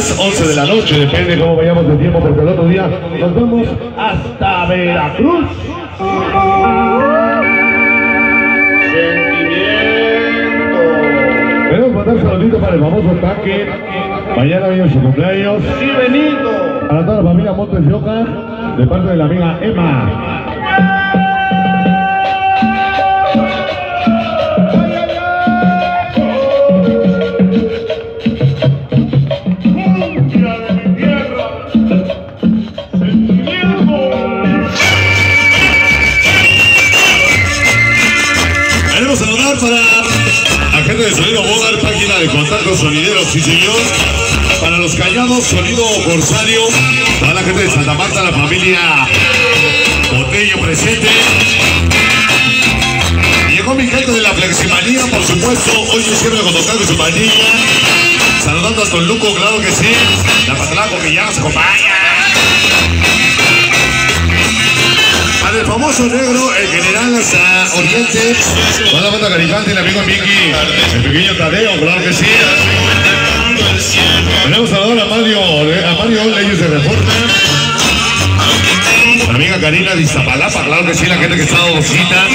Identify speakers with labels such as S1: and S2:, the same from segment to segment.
S1: 11 de la noche, depende cómo vayamos de tiempo, porque el otro día nos vamos hasta Veracruz. Queremos mandar un saludito para el famoso tanque. Mañana viene su cumpleaños.
S2: Sí, Benito.
S1: Para toda la familia Montes de Oca, de parte de la amiga Emma.
S2: De
S1: sonideros, sí señor. Para los callados, Sonido Corsario. Para la gente de Santa Marta, la familia Botello presente. Llegó mi gente de la Fleximanía, por supuesto. Hoy yo siempre con Don su manilla. Saludando a Don Luco, claro que sí. La patrona que ya nos acompaña. El famoso negro, el general hasta Oriente, toda la banda garibante, el amigo Miki, el pequeño Tadeo, claro que sí. Tenemos a a Mario, a Mario Leyes de Reforma. La amiga Karina de Iztapalapa, claro que sí, la gente que está cita.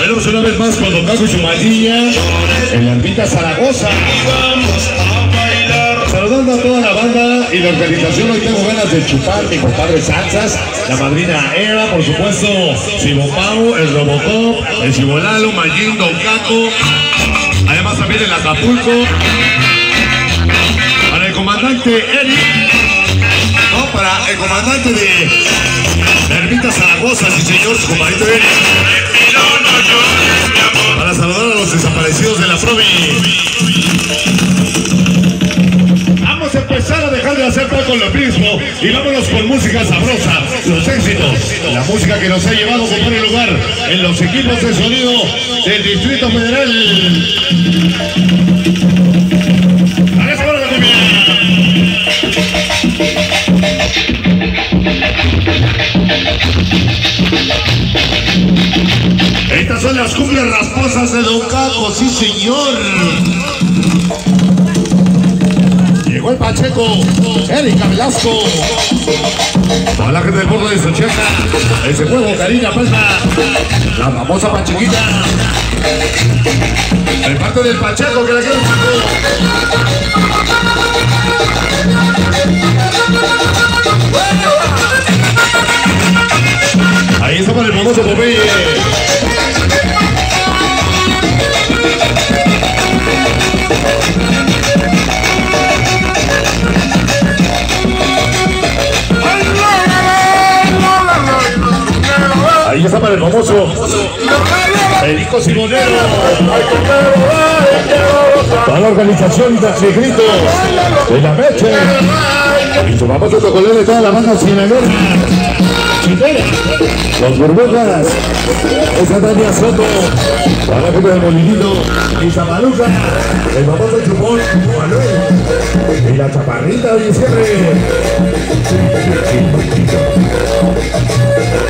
S1: Tenemos una vez más con Don Caco y su matilla, en la Ermita Zaragoza. A toda la banda y la organización, hoy tengo ganas de chupar mi compadre Sanzas, la madrina Eva, por supuesto, Simón Pau, el Robocop, el Cibolalo, Mayín, Don Caco, además también el Acapulco, para el comandante Eric, no, para el comandante de la Ermita Zaragoza, sí señor, su comandante para saludar a los desaparecidos de la Provi. Hacer todo lo mismo y vámonos con música sabrosa, los éxitos, la música que nos ha llevado a ocupar el lugar en los equipos de sonido del Distrito Federal. Estas son las cumbias rasposas de Don Caco, sí señor. Llegó el Pacheco, Erika Velasco. Toda la gente del pueblo de Socheta. Ese juego, Karina Palma. La famosa Pachequita. De parte del Pacheco, que la chico. Ahí está para el famoso Popeye. Federico Simonero. Para la organización de Gritos de la Meche. Y su chocolate de toda la banda Sinaloa. Los burbujas. Esa Tania Soto. Para la de Molinito. Y Zamaluca. El famoso chupón. Manuel. Y la chaparrita de diciembre.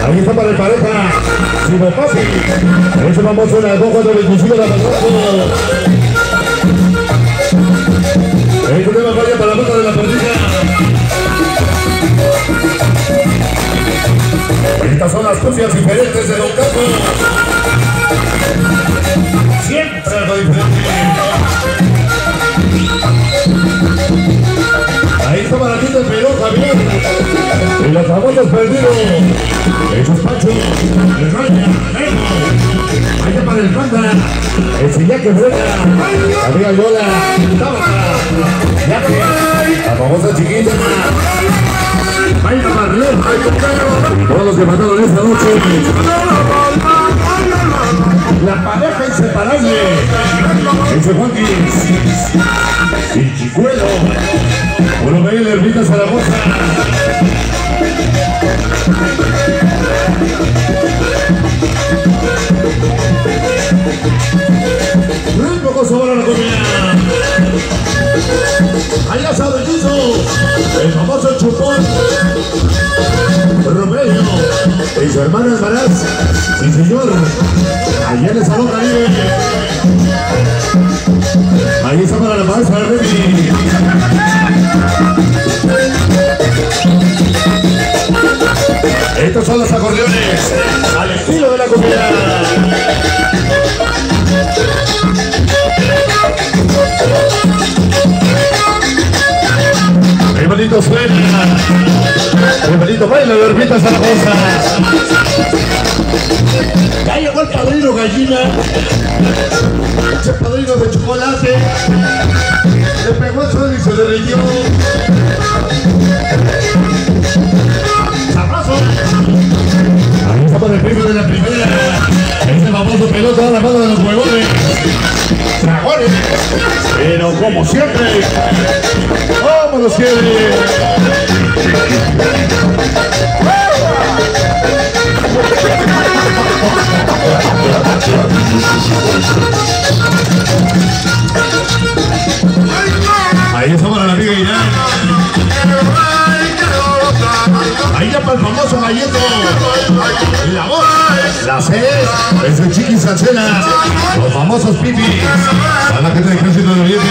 S1: Ahí está para el pareja. Simo Papi. Ese famoso en el 2425 de la El tema vaya para la bota de la partida. Estas son las cosas diferentes de Don Caco. Siempre algo diferente. Ahí está para ti el pelón, Javier. Y los famosos perdidos. Esos pachos. El. Ahí está para el panda. El sillaque fuera. Amiga Yola. Tábata. Yaque. La famosa chiquita. Mayra Marlene. Y todos los que mataron esta noche. La pareja inseparable. Ese Juanquis. El chicuelo. Bueno, la ermita Zaragoza. Muy poco sobra la comida. Allá sabe el famoso chupón. Romeo. Y su hermana Almaraz. Sí, señor. Allá en el Salón. Ahí está para la paz, Estos son los acordeones al estilo de la comunidad. Bonito suena. Bonito baila de Ermita Zaragoza. Ya llegó el padrino gallina. Ese padrino de chocolate. Le pegó el suelo y se derritió. Sabroso. Ahí el primo de la primera. Ese famoso pelota a la mano de los huevones. Dragones. Pero como siempre. ¿Cómo los Ya para el famoso gallego. La voz, la C, es el Chiqui Sancela. Los famosos pipis. Para la gente de Ejército de Oriente.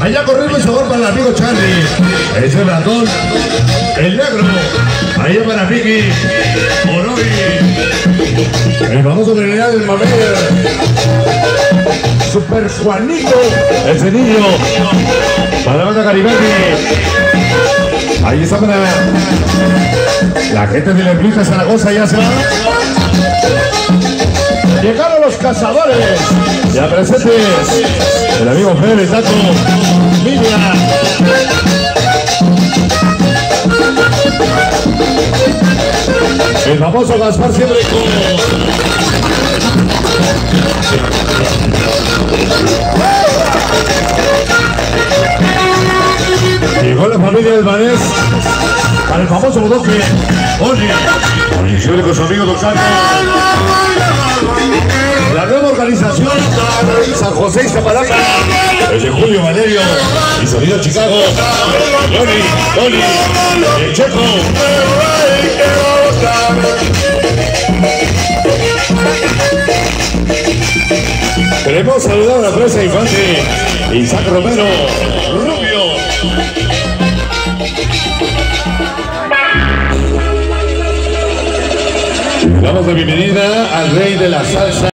S1: Allá corriendo el sabor para el amigo Charlie. Es el ratón. El negro. Allá para Vicky. Oroy. El famoso general del Mamel. Super Juanito. Ese niño. Para la banda. Ahí está para la gente de la Ermita Zaragoza ya se va. Llegaron los cazadores. Ya presentes. El amigo Pérez, Tato, Lidia. El famoso Gaspar siempre. Llegó la familia del Vanés para el famoso bodoque. Oye, con su amigo Don Santos. Organización San José y Zapalapa. El de Julio Valerio y Sonido Chicago. Tony, Tony, el Checo. Queremos saludar a la presa infante Isaac Romero Rubio. Damos la bienvenida al rey de la salsa.